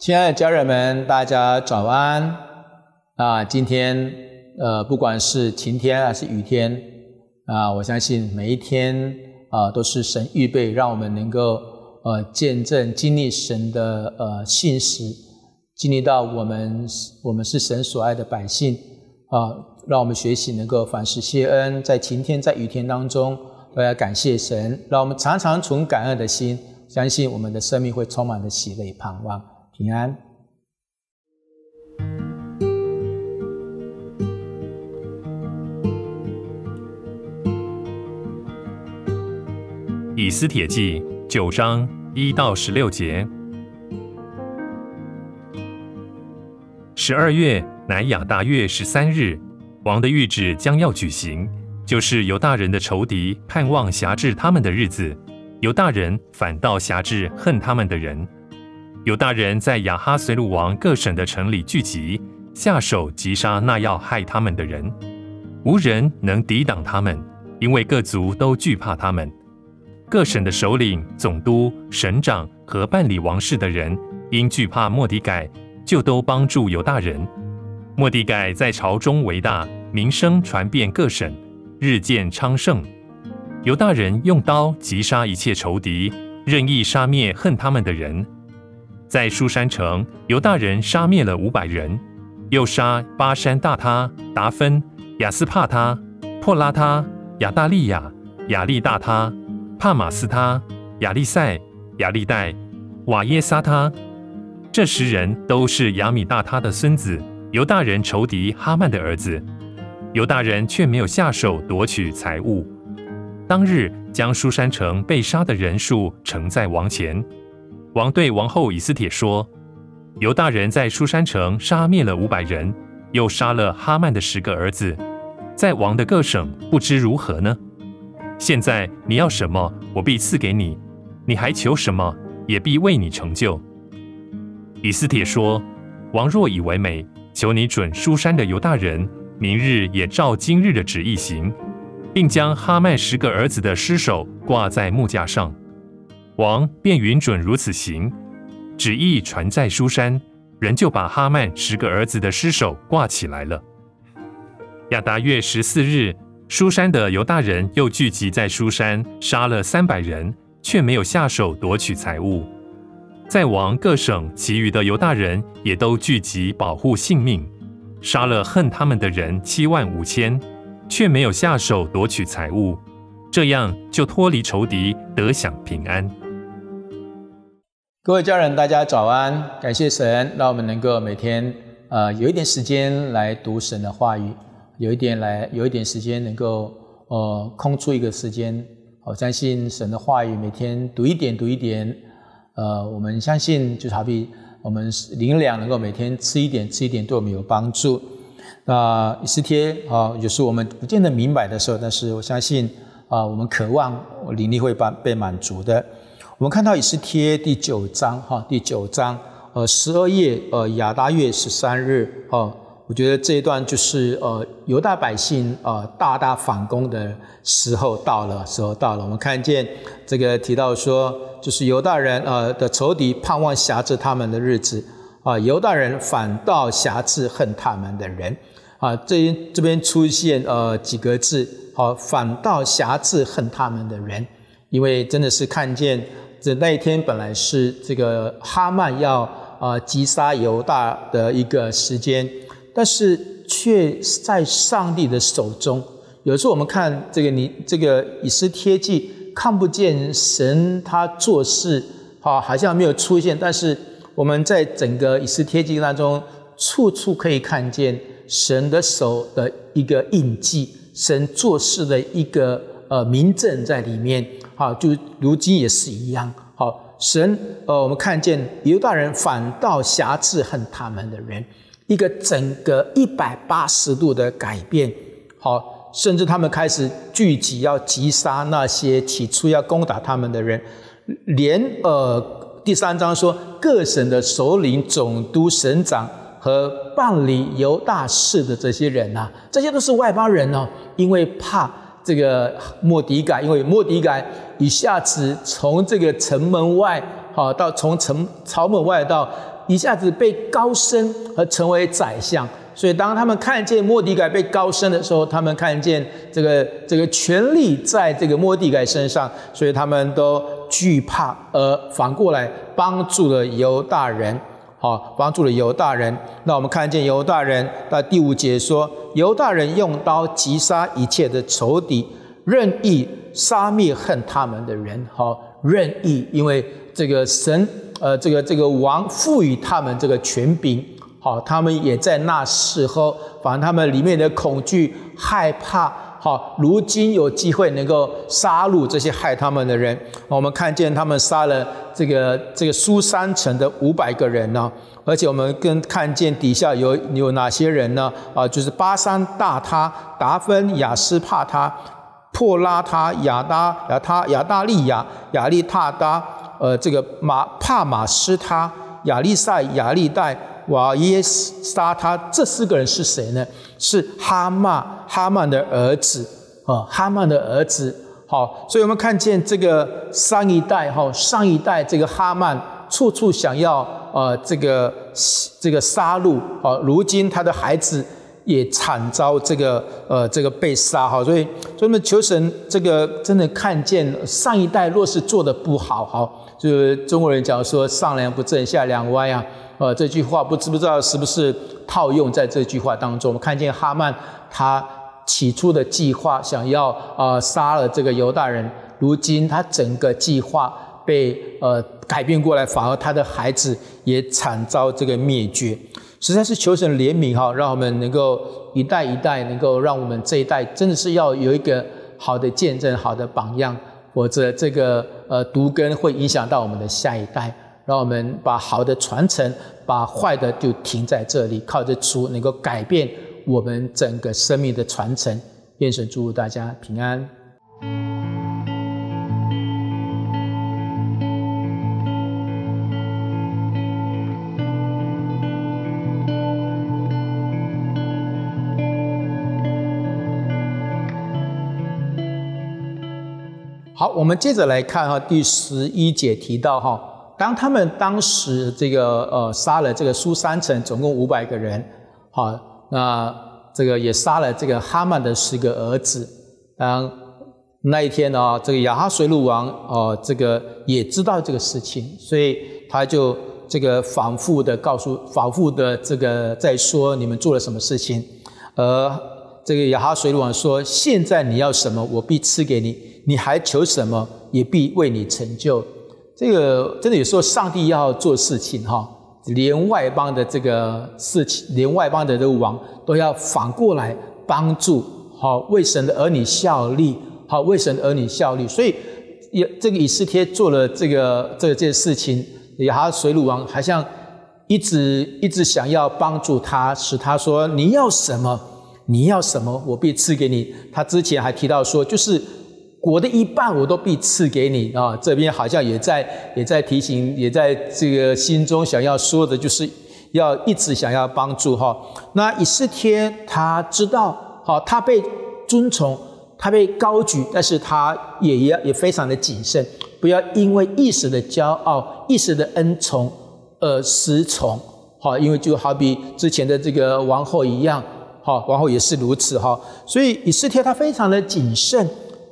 亲爱的家人们，大家早安！啊，今天呃，不管是晴天还是雨天啊，我相信每一天啊，都是神预备，让我们能够呃见证经历神的呃信实，经历到我们我们是神所爱的百姓啊，让我们学习能够凡事谢恩，在晴天在雨天当中都要感谢神，让我们常常存感恩的心，相信我们的生命会充满着喜乐盼望。平安。以斯帖记九章一到十六节。十二月乃亚大月十三日，王的谕旨将要举行，就是犹大人的仇敌盼望辖制他们的日子，犹大人反倒辖制恨他们的人。犹大人在亚哈随鲁王各省的城里聚集，下手击杀那要害他们的人，无人能抵挡他们，因为各族都惧怕他们。各省的首领、总督、省长和办理王事的人，因惧怕莫迪改，就都帮助犹大人。莫迪改在朝中为大，名声传遍各省，日渐昌盛。犹大人用刀击杀一切仇敌，任意杀灭恨他们的人。在书山城，犹大人杀灭了五百人，又杀巴山大他、达芬、亚斯帕他、破拉他、亚大利亚、亚利大他、帕马斯他、亚利塞、亚利代、瓦耶撒他。这十人都是亚米大他的孙子，犹大人仇敌哈曼的儿子。犹大人却没有下手夺取财物。当日将书山城被杀的人数呈在王前。王对王后以斯帖说：“犹大人在书山城杀灭了五百人，又杀了哈曼的十个儿子，在王的各省不知如何呢？现在你要什么，我必赐给你；你还求什么，也必为你成就。”以斯帖说：“王若以为美，求你准书山的犹大人，明日也照今日的旨意行，并将哈曼十个儿子的尸首挂在木架上。”王便允准如此行，旨意传在书山，人就把哈曼十个儿子的尸首挂起来了。亚达月十四日，书山的犹大人又聚集在书山，杀了三百人，却没有下手夺取财物。在王各省其余的犹大人也都聚集保护性命，杀了恨他们的人七万五千，却没有下手夺取财物，这样就脱离仇敌，得享平安。各位家人，大家早安！感谢神，让我们能够每天呃有一点时间来读神的话语，有一点来有一点时间能够呃空出一个时间。我相信神的话语每天读一点读一点，呃，我们相信就好比我们灵粮能够每天吃一点吃一点，对我们有帮助。那以斯帖啊，有时我们不见得明白的时候，但是我相信啊，我们渴望灵力会把被满足的。我们看到《以斯帖》第九章，哈，第九章，呃，十二月，呃，亚达月十三日，哦，我觉得这一段就是呃，犹大百姓呃大大反攻的时候到了，时候到了。我们看见这个提到说，就是犹大人呃的仇敌盼望辖制他们的日子，啊，犹大人反倒辖制恨他们的人，啊，这这边出现呃几个字，哦，反倒辖制恨他们的人，因为真的是看见。这那一天本来是这个哈曼要啊击杀犹大的一个时间，但是却在上帝的手中。有时候我们看这个你这个以斯帖记，看不见神他做事，好好像没有出现，但是我们在整个以斯帖记当中，处处可以看见神的手的一个印记，神做事的一个呃明证在里面。好，就如今也是一样。好，神，呃，我们看见犹大人反倒辖制恨他们的人，一个整个一百八十度的改变。好，甚至他们开始聚集要击杀那些起初要攻打他们的人，连呃第三章说各省的首领、总督、省长和办理犹大事的这些人呐，这些都是外邦人哦，因为怕。这个莫迪改，因为莫迪改一下子从这个城门外，好到从城朝门外到一下子被高升而成为宰相。所以当他们看见莫迪改被高升的时候，他们看见这个这个权力在这个莫迪改身上，所以他们都惧怕，而反过来帮助了犹大人。好，帮助了犹大人。那我们看见犹大人在第五节说，犹大人用刀击杀一切的仇敌，任意杀灭恨他们的人。好，任意，因为这个神，呃，这个这个王赋予他们这个权柄。好，他们也在那时候，反正他们里面的恐惧、害怕。好，如今有机会能够杀戮这些害他们的人。我们看见他们杀了这个这个苏三城的五百个人呢，而且我们跟看见底下有有哪些人呢？啊，就是巴山大他、达芬、雅斯帕他、破拉他、亚达亚他、亚大利亚、亚利塔达，呃，这个马帕马斯他、亚利塞、亚利代。瓦耶杀他这四个人是谁呢？是哈曼哈曼的儿子啊，哈曼的儿子。好，所以我们看见这个上一代哈，上一代这个哈曼处处想要呃这个这个杀戮啊，如今他的孩子也惨遭这个呃这个被杀哈，所以所以我们求神这个真的看见上一代若是做的不好哈，就是中国人讲说上梁不正下梁歪啊。呃，这句话不知不知道是不是套用在这句话当中？我们看见哈曼他起初的计划，想要啊杀了这个犹大人，如今他整个计划被呃改变过来，反而他的孩子也惨遭这个灭绝，实在是求神怜悯哈，让我们能够一代一代能够让我们这一代真的是要有一个好的见证、好的榜样，否则这个呃毒根会影响到我们的下一代。让我们把好的传承，把坏的就停在这里，靠着主能够改变我们整个生命的传承。愿神祝福大家平安。我们接着来看哈，第十一节提到哈。当他们当时这个呃杀了这个苏三城，总共五百个人，好，那这个也杀了这个哈曼的十个儿子。当那一天呢，这个亚哈水鲁王哦，这个也知道这个事情，所以他就这个反复的告诉，反复的这个在说你们做了什么事情。而这个亚哈水鲁王说：现在你要什么，我必赐给你；你还求什么，也必为你成就。这个真的有时候，上帝要做事情哈，连外邦的这个事情，连外邦的这个王都要反过来帮助，好为神的儿女效力，好为神的儿女效力。所以，也这个以斯帖做了这个这件事情，亚哈水鲁王好像一直一直想要帮助他，使他说你要什么，你要什么，我必赐给你。他之前还提到说，就是。国的一半我都必赐给你啊！这边好像也在也在提醒，也在这个心中想要说的，就是要一直想要帮助哈。那以斯帖他知道，好，他被尊崇，他被高举，但是他也也也非常的谨慎，不要因为一时的骄傲、一时的恩宠而失宠。好，因为就好比之前的这个王后一样，好，王后也是如此哈。所以以斯帖他非常的谨慎。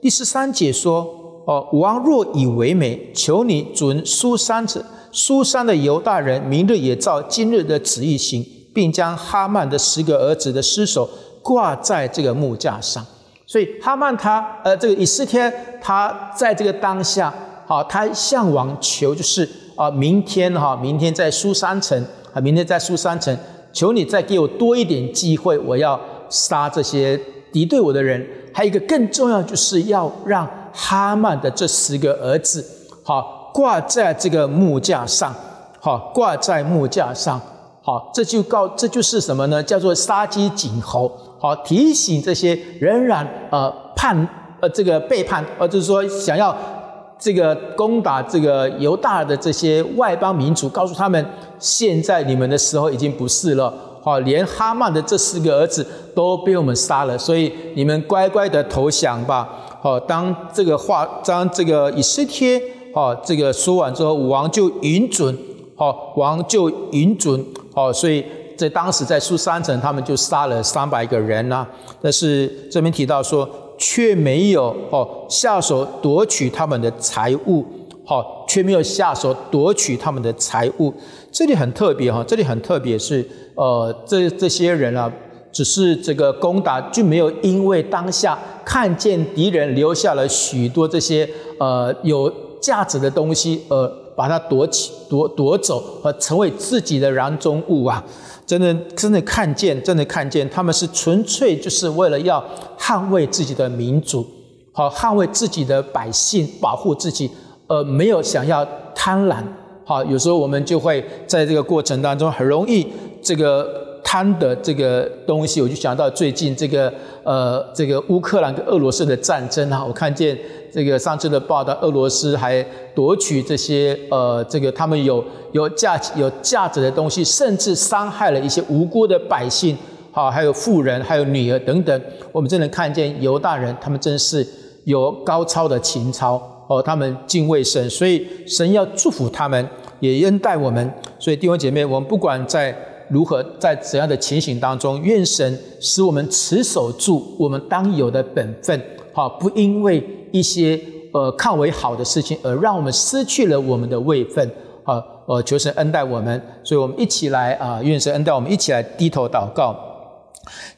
第十三节说：“哦，王若以为美，求你准苏三子、苏三的犹大人，明日也照今日的旨意行，并将哈曼的十个儿子的尸首挂在这个木架上。所以哈曼他，呃，这个以斯帖他在这个当下，好，他向王求，就是啊，明天哈，明天在苏三城啊，明天在苏三城，求你再给我多一点机会，我要杀这些敌对我的人。”还有一个更重要，就是要让哈曼的这十个儿子，好挂在这个木架上，好挂在木架上，好这就告这就是什么呢？叫做杀鸡儆猴，好提醒这些仍然呃叛呃这个背叛，呃就是说想要这个攻打这个犹大的这些外邦民族，告诉他们现在你们的时候已经不是了。好，连哈曼的这四个儿子都被我们杀了，所以你们乖乖的投降吧。好，当这个话，当这个以斯帖，好，这个说完之后，王就允准，好，王就允准，好，所以在当时在苏三城，他们就杀了三百个人呐。但是这边提到说，却没有哦下手夺取他们的财物，好，却没有下手夺取他们的财物。这里很特别哈，这里很特别是，呃，这这些人啊。只是这个攻打，就没有因为当下看见敌人留下了许多这些呃有价值的东西，而把它夺起、夺夺走，和成为自己的囊中物啊！真的，真的看见，真的看见，他们是纯粹就是为了要捍卫自己的民族，好捍卫自己的百姓，保护自己，而没有想要贪婪。好，有时候我们就会在这个过程当中很容易这个。贪的这个东西，我就想到最近这个呃，这个乌克兰跟俄罗斯的战争啊，我看见这个上次的报道，俄罗斯还夺取这些呃，这个他们有有价有价值的东西，甚至伤害了一些无辜的百姓，好，还有妇人，还有女儿等等。我们真能看见犹大人，他们真是有高超的情操哦，他们敬畏神，所以神要祝福他们，也恩待我们。所以弟兄姐妹，我们不管在。如何在怎样的情形当中，愿神使我们持守住我们当有的本分，好，不因为一些呃看为好的事情而让我们失去了我们的位分，好，呃，求神恩待我们，所以我们一起来啊，愿神恩待我们，一起来低头祷告。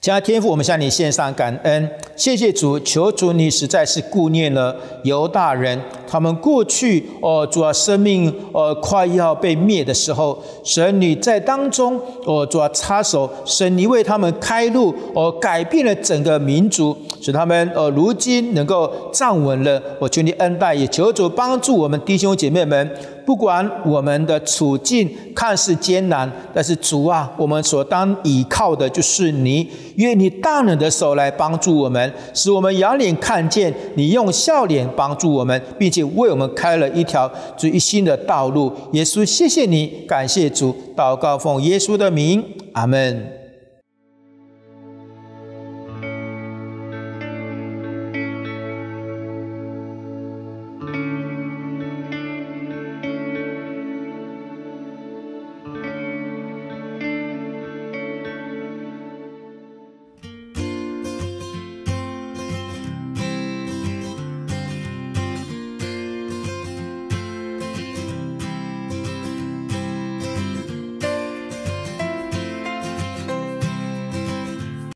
亲爱的天赋，我们向你献上感恩，谢谢主，求主你实在是顾念了犹大人，他们过去哦，主要生命哦快要被灭的时候，神你在当中哦，主要插手，神你为他们开路，哦，改变了整个民族，使他们呃如今能够站稳了。我求你恩待，也求主帮助我们弟兄姐妹们。不管我们的处境看似艰难，但是主啊，我们所当倚靠的就是你，愿你大能的手来帮助我们，使我们仰脸看见你用笑脸帮助我们，并且为我们开了一条最新的道路。耶稣，谢谢你，感谢主，祷告奉耶稣的名，阿门。